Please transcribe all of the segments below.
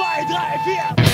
zwei, drei, vier.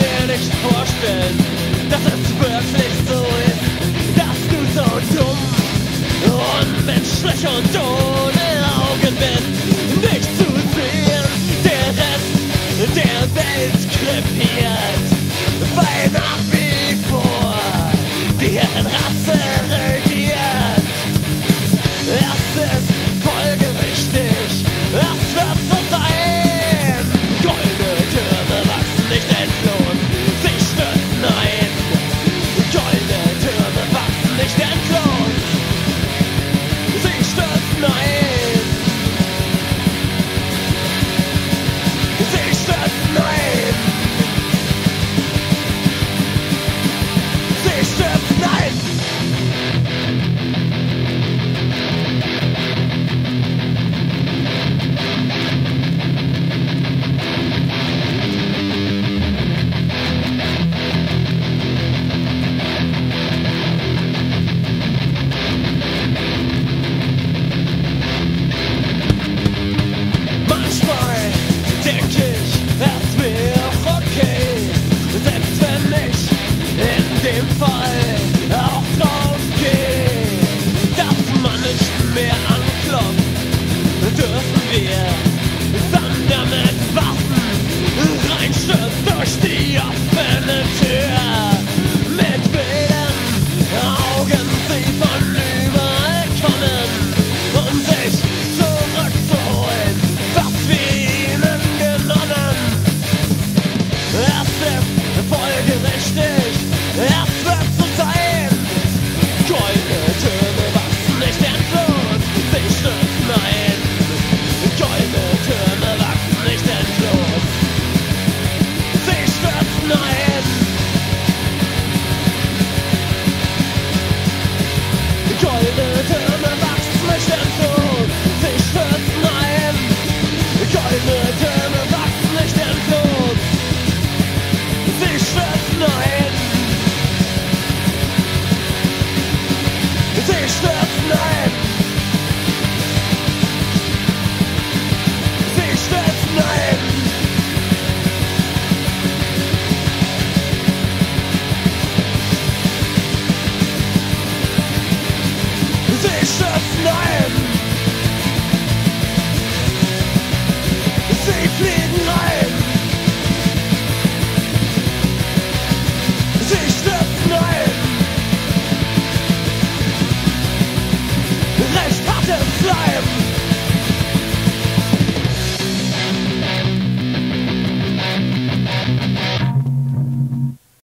mir nicht vorstellen, dass es wirklich so ist, dass du so dumm, und menschlich und doof Nichts nein